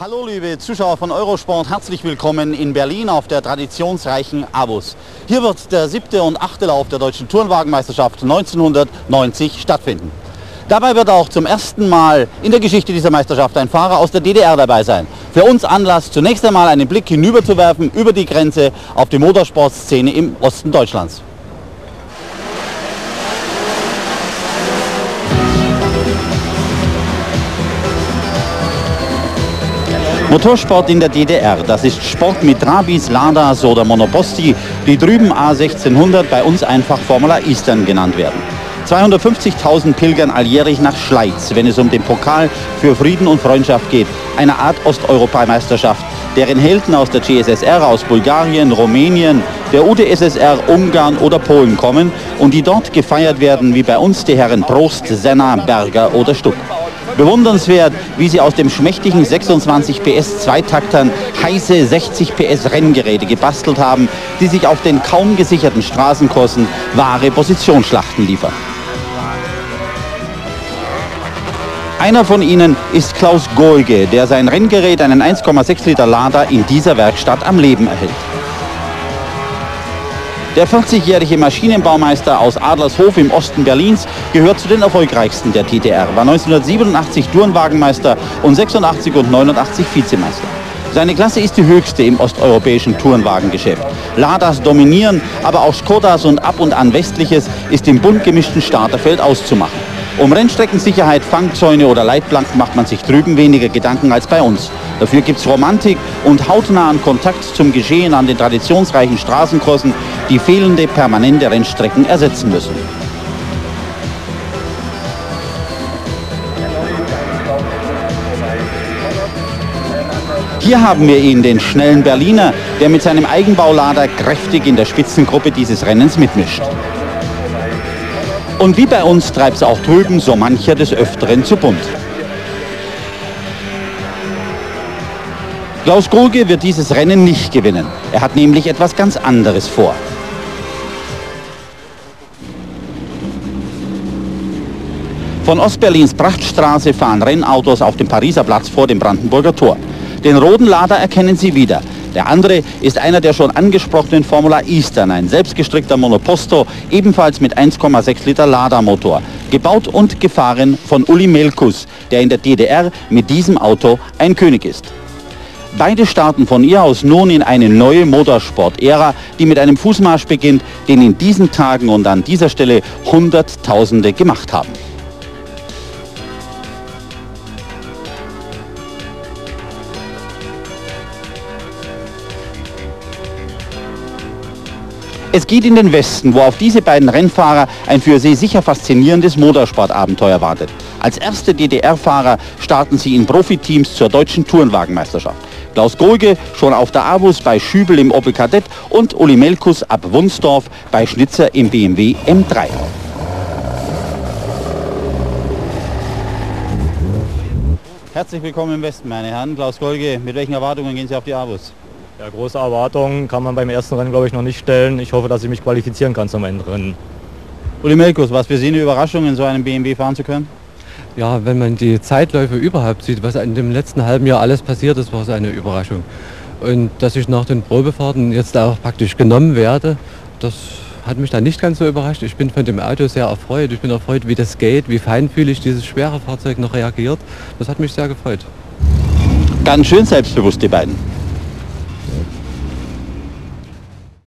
Hallo liebe Zuschauer von Eurosport, herzlich willkommen in Berlin auf der traditionsreichen Abus. Hier wird der siebte und achte Lauf der deutschen Turnwagenmeisterschaft 1990 stattfinden. Dabei wird auch zum ersten Mal in der Geschichte dieser Meisterschaft ein Fahrer aus der DDR dabei sein. Für uns Anlass, zunächst einmal einen Blick hinüberzuwerfen über die Grenze auf die Motorsportszene im Osten Deutschlands. Motorsport in der DDR, das ist Sport mit Trabis, Ladas oder Monoposti, die drüben A1600 bei uns einfach Formula Eastern genannt werden. 250.000 pilgern alljährlich nach Schleiz, wenn es um den Pokal für Frieden und Freundschaft geht, eine Art Osteuropameisterschaft, deren Helden aus der GSSR, aus Bulgarien, Rumänien, der UdSSR, Ungarn oder Polen kommen und die dort gefeiert werden wie bei uns die Herren Prost, Senna, Berger oder Stuck. Bewundernswert, wie sie aus dem schmächtigen 26 PS Zweitaktern heiße 60 PS Renngeräte gebastelt haben, die sich auf den kaum gesicherten Straßenkursen wahre Positionsschlachten liefern. Einer von ihnen ist Klaus Golge, der sein Renngerät, einen 1,6 Liter Lader, in dieser Werkstatt am Leben erhält. Der 40-jährige Maschinenbaumeister aus Adlershof im Osten Berlins gehört zu den erfolgreichsten der TTR, war 1987 Tourenwagenmeister und 86 und 89 Vizemeister. Seine Klasse ist die höchste im osteuropäischen Tourenwagengeschäft. Ladas dominieren, aber auch Skodas und ab und an Westliches ist im bunt gemischten Starterfeld auszumachen. Um Rennstreckensicherheit, Fangzäune oder Leitplanken macht man sich drüben weniger Gedanken als bei uns. Dafür gibt es Romantik und hautnahen Kontakt zum Geschehen an den traditionsreichen Straßenkursen, die fehlende permanente Rennstrecken ersetzen müssen. Hier haben wir ihn, den schnellen Berliner, der mit seinem Eigenbaulader kräftig in der Spitzengruppe dieses Rennens mitmischt. Und wie bei uns treibt es auch drüben so mancher des Öfteren zu bunt. Klaus Gruge wird dieses Rennen nicht gewinnen. Er hat nämlich etwas ganz anderes vor. Von Ostberlins Prachtstraße fahren Rennautos auf dem Pariser Platz vor dem Brandenburger Tor. Den roten Lader erkennen Sie wieder. Der andere ist einer der schon angesprochenen Formula Eastern, ein selbstgestrickter Monoposto, ebenfalls mit 1,6 Liter Ladermotor. Gebaut und gefahren von Uli Melkus, der in der DDR mit diesem Auto ein König ist. Beide starten von ihr aus nun in eine neue Motorsport-Ära, die mit einem Fußmarsch beginnt, den in diesen Tagen und an dieser Stelle Hunderttausende gemacht haben. Es geht in den Westen, wo auf diese beiden Rennfahrer ein für sie sicher faszinierendes Motorsportabenteuer wartet. Als erste DDR-Fahrer starten sie in Profiteams zur deutschen Tourenwagenmeisterschaft. Klaus Golge schon auf der Abus bei Schübel im Opel Kadett und Uli Melkus ab Wunsdorf bei Schnitzer im BMW M3. Herzlich willkommen im Westen, meine Herren. Klaus Golge, mit welchen Erwartungen gehen Sie auf die Abus? Ja, große Erwartungen kann man beim ersten Rennen, glaube ich, noch nicht stellen. Ich hoffe, dass ich mich qualifizieren kann zum Endrennen. Uli Melkus, was für Sie eine Überraschung, in so einem BMW fahren zu können? Ja, wenn man die Zeitläufe überhaupt sieht, was in dem letzten halben Jahr alles passiert ist, war es eine Überraschung. Und dass ich nach den Probefahrten jetzt auch praktisch genommen werde, das hat mich dann nicht ganz so überrascht. Ich bin von dem Auto sehr erfreut. Ich bin erfreut, wie das geht, wie feinfühlig dieses schwere Fahrzeug noch reagiert. Das hat mich sehr gefreut. Ganz schön selbstbewusst, die beiden.